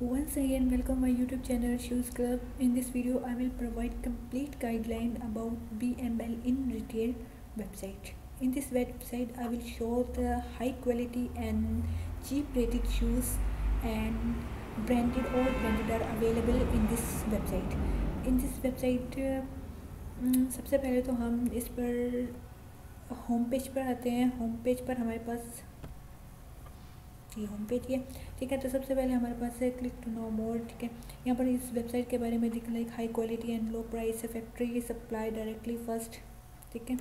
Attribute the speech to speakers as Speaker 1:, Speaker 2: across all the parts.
Speaker 1: Once again, welcome my YouTube channel Shoes Club. In this video, I will provide complete guideline about BML in retail website. In this website, I will show the high quality and cheap rated shoes and branded or branded are available in this website. In this website, सबसे पहले तो हम इस पर home page पर आते हैं home page पर हमारे पास ये होम पेज है ठीक है तो सबसे पहले हमारे पास है क्लिक टू नो मोर ठीक है। यहाँ पर इस वेबसाइट के बारे में दिख like high quality and low price factory supply directly first ठीक है।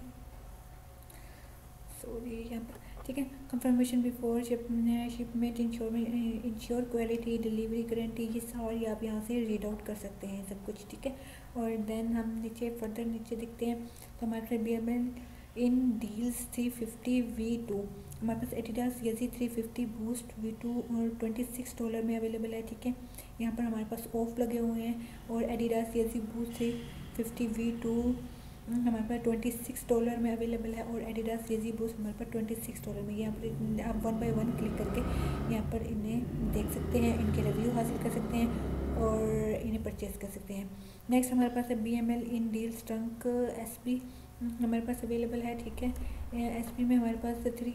Speaker 1: सॉरी यहाँ पर, ठीक है। Confirmation before ship shipment ensure ensure quality delivery guarantee ये सारी आप यहाँ से रीड आउट कर सकते हैं सब कुछ, ठीक है। और देन हम नीचे फर्दर नीचे दिखते हैं। तो हमारे B M L in deals three fifty V two. हमारे पास Adidas Yeezy three fifty boost V two twenty six dollar में अवेलेबल है, ठीक है? यहाँ पर हमारे पास ऑफ़ लगे हुए हैं और Adidas Yeezy boost three fifty V two. हमारे पास ट्वेंटी सिक्स डॉलर में अवेलेबल है और एडिडास यजी बूस्ट हमारे पास ट्वेंटी सिक्स डॉलर में। यहाँ पर आप वन बाय वन क्लिक करके यहाँ पर इन्हें देख सकते हैं, इनके रिव्यू हासिल कर सकते हैं और इन्हें परचेज कर सकते हैं। नेक्स्ट हमारे पास है B M L in deals trunk S P हमारे पास अवेलेबल है, ठीक है? एस पी में हमारे पास थ्री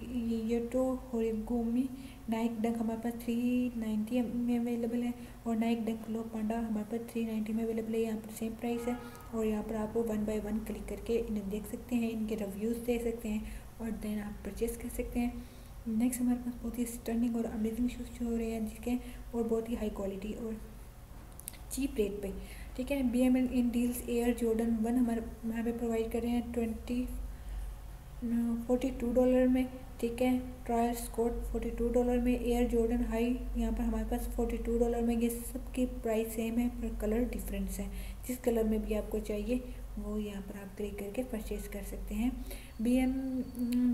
Speaker 1: ये तो होरिगोमी नाइक डंक हमारे पास थ्री नाइन्टी में अवेलेबल है और नाइक डंक लो पांडा हमारे पास थ्री नाइन्टी में अवेलेबल है। यहाँ पर सेम प्राइस है और यहाँ पर आप वन बाय वन क्लिक करके इन्हें देख सकते हैं, इनके रिव्यूज़ दे सकते हैं और देन आप परचेज़ कर सकते हैं। नेक्स्ट हमारे पास बहुत ही स्टर्निंग और अमेजिंग शूज़ हो रहे हैं जिसके और बहुत ही हाई क्वालिटी और चीप रेट पे। ठीक है B M in deals Air Jordan one हमारे, यहाँ पे प्रोवाइड कर रहे हैं ट्वेंटी फोर्टी टू डॉलर में, ठीक है Travis Scott forty two dollar में एयर जॉर्डन हाई यहाँ पर हमारे पास फोर्टी टू डॉलर में, ये सब की प्राइस सेम है, पर कलर डिफरेंस है, जिस कलर में भी आपको चाहिए वो यहाँ पर आप क्लिक करके परचेज कर सकते हैं। B M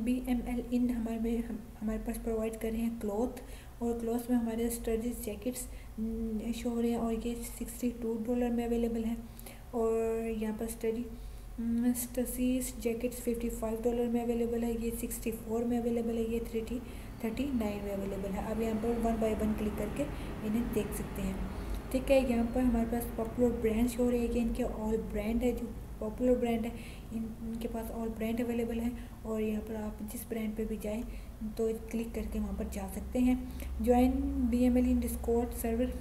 Speaker 1: B M L in हमारे में हम, हमारे पास प्रोवाइड कर रहे हैं क्लॉथ और क्लॉथ में हमारे स्टडीज़ जैकेट्स शो हो रहे हैं और ये सिक्सटी टू डॉलर में अवेलेबल है। और यहाँ पर Stussy Stussy jackets fifty five dollar में अवेलेबल है ये सिक्सटी फोर में अवेलेबल है ये थर्टी थर्टी नाइन में अवेलेबल है। आप यहाँ पर वन बाई वन क्लिक करके इन्हें देख सकते हैं। ठीक है यहाँ पर हमारे पास पॉपुलर ब्रांड्स हो रहे हैं कि इनके ऑल ब्रांड है जो पॉपुलर ब्रांड है, इन, इनके पास ऑल ब्रांड अवेलेबल है और यहाँ पर आप जिस ब्रांड पे भी जाएँ तो क्लिक करके वहाँ पर जा सकते हैं। Join B M L in Discord server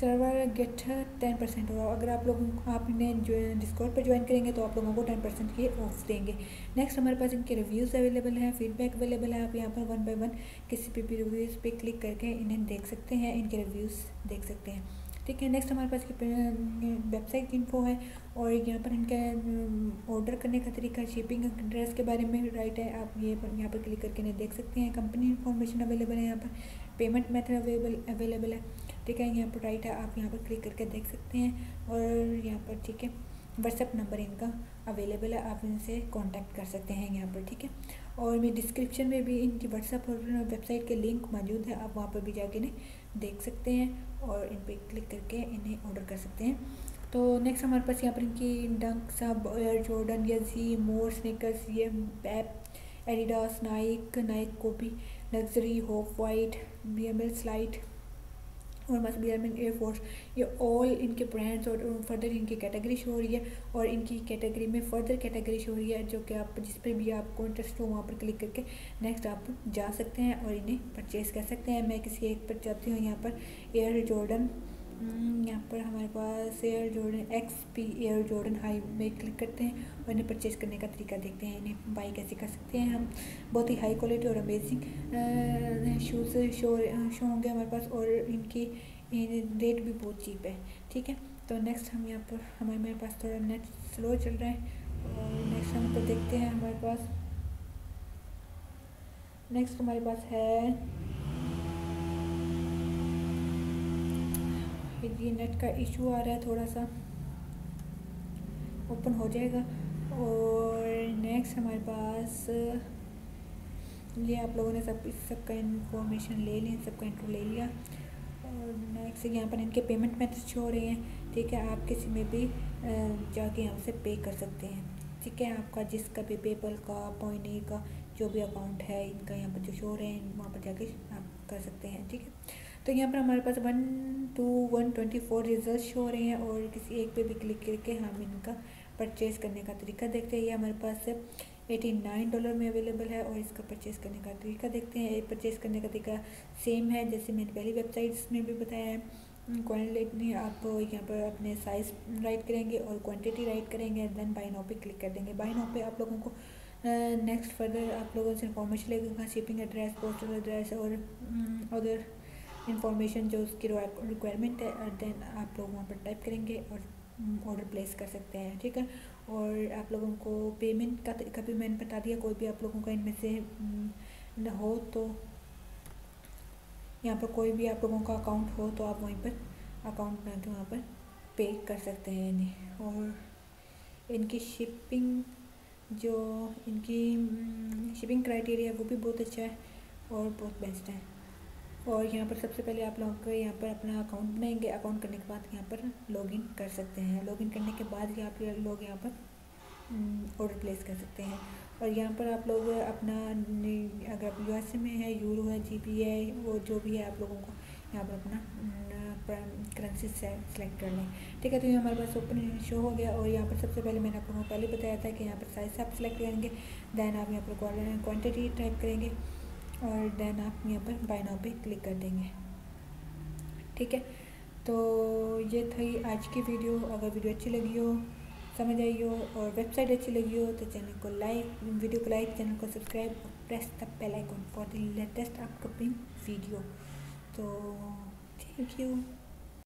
Speaker 1: server get ten percent होगा अगर आप लोग, आप इन्हें जो डिस्काउंट पर ज्वाइन करेंगे तो आप लोगों को टेन परसेंट के ऑफ़ देंगे। नेक्स्ट हमारे पास इनके रिव्यूज़ अवेलेबल हैं फीडबैक अवेलेबल है, आप यहाँ पर वन बाय वन किसी पे भी रिव्यूज़ पे क्लिक करके इन्हें देख सकते हैं, इनके रिव्यूज़ देख सकते हैं। ठीक है नेक्स्ट हमारे पास वेबसाइट इन्फो है और यहाँ पर इनका ऑर्डर करने का तरीका शिपिंग एड्रेस के बारे में राइट है, आप ये पर यहाँ पर क्लिक करके इन्हें देख सकते हैं। कंपनी इन्फॉर्मेशन अवेलेबल है यहाँ पर पेमेंट मेथड अवेलेबल अवेलेबल है, ठीक है, यहाँ पर राइट है, आप यहाँ पर क्लिक करके देख सकते हैं। और यहाँ पर ठीक है व्हाट्सअप नंबर इनका अवेलेबल है, आप इनसे कांटेक्ट कर सकते हैं यहाँ पर, ठीक है। और मैं डिस्क्रिप्शन में भी इनकी व्हाट्सएप और वेबसाइट के लिंक मौजूद है, आप वहाँ पर भी जाके इन्हें देख सकते हैं। और इन पर क्लिक करके इन्हें ऑर्डर कर सकते हैं। तो नेक्स्ट हमारे पास यहाँ पर इनकी डंक सब Air Jordan Yeezy more sneakers ये pipe Adidas Nike Nike copy luxury hope white B M L slide और मस बी एल एयरफोर्स ये ऑल इनके ब्रांड्स और फर्दर इनकी कैटेगरी शो हो रही है और इनकी कैटेगरी में फर्दर कैटेगरी शो हो रही है जो कि आप, जिस पर भी आपको इंटरेस्ट हो वहाँ पर क्लिक करके नेक्स्ट आप जा सकते हैं और इन्हें परचेज़ कर सकते हैं। मैं किसी एक पर जाती हूँ यहाँ पर एयर जॉर्डन यहाँ पर हमारे पास Air Jordan X P Air Jordan high में क्लिक करते हैं और इन्हें परचेज करने का तरीका देखते हैं। इन्हें बाई कैसे कर सकते हैं हम? बहुत ही हाई क्वालिटी और अमेजिंग शूज़ शो शो होंगे हमारे पास और इनकी रेट भी बहुत चीप है। ठीक है? तो नेक्स्ट हम यहाँ पर, हमारे, मेरे पास थोड़ा नेट स्लो चल रहा है और नेक्स्ट हम तो देखते हैं हमारे पास नेक्स्ट हमारे पास है ये नेट का इशू आ रहा है, थोड़ा सा ओपन हो जाएगा। और नेक्स्ट हमारे पास, ये आप लोगों ने सब, इस सबका इन्फॉर्मेशन ले ली सबका इंट्रो ले लिया। और नेक्स्ट यहाँ पर इनके पेमेंट मेथड हो रहे हैं। ठीक है, आप किसी में भी जाके यहाँ से पे कर सकते हैं। ठीक है, आपका जिसका भी पेपल का पॉइनी का, जो भी अकाउंट है, इनका यहाँ पर जो शो हो रहे हैं, वहाँ पर जाके आप कर सकते हैं। ठीक है? तो यहाँ पर हमारे पास one two one twenty four result show हो रहे हैं और किसी एक पे भी क्लिक करके हम इनका परचेज़ करने का तरीका देखते हैं। ये हमारे पास एटी नाइन डॉलर में अवेलेबल है और इसका परचेज़ करने का तरीका देखते हैं। परचेज़ करने का तरीका सेम है, जैसे मैंने पहली वेबसाइट्स में भी बताया है। क्वान्टिटी आप यहाँ पर अपने साइज़ राइट करेंगे और क्वांटिटी राइट करेंगे देन बाई नो पे क्लिक कर देंगे। बाई नो पे आप लोगों को नेक्स्ट फर्दर आप लोगों से इन्फॉर्मेशन लगेगा शिपिंग एड्रेस पोस्टल एड्रेस और अदर इंफॉर्मेशन जो उसकी रिक्वायरमेंट है देन आप लोग वहाँ पर टाइप करेंगे और ऑर्डर प्लेस कर सकते हैं, ठीक है? और आप लोगों को पेमेंट का तरीका भी मैंने बता दिया, कोई भी आप लोगों का इनमें से न हो तो यहाँ पर कोई भी आप लोगों का अकाउंट हो तो आप वहीं पर अकाउंट बना के वहाँ पर पे कर सकते हैं इन्हें। और इनकी शिपिंग जो, इनकी शिपिंग क्राइटेरिया वो भी बहुत अच्छा है और बहुत बेस्ट है। और यहाँ पर सबसे पहले आप लोगों यहाँ पर अपना अकाउंट बनाएँगे। अकाउंट करने के बाद यहाँ पर लॉगिन कर सकते हैं। लॉगिन करने के बाद ही आप लोग यहाँ पर ऑर्डर हम्म, प्लेस कर सकते हैं। और यहाँ पर आप लोग अपना अगर यू एस में है यूरो है जी पी है वो जो भी है आप लोगों को यहाँ पर अपना करेंसी से सेलेक्ट कर लें। ठीक है तो ये हमारे पास ओपन शो हो गया। और यहाँ पर सबसे पहले मैंने आपको पहले बताया था कि यहाँ पर साइज़ आप सेलेक्ट करेंगे। दैन आप यहाँ पर क्वान्टिटी टाइप करेंगे। और देन आप यहाँ पर बाय नाउ पे क्लिक कर देंगे। ठीक है? तो ये थी आज की वीडियो अगर वीडियो अच्छी लगी हो, समझ आई हो और वेबसाइट अच्छी लगी हो तो चैनल को लाइक वीडियो को लाइक चैनल को सब्सक्राइब और press the bell icon for the latest upcoming video तो थैंक यू